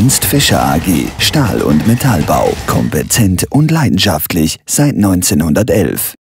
Ernst Fischer AG, Stahl- und Metallbau. Kompetent und leidenschaftlich seit 1911.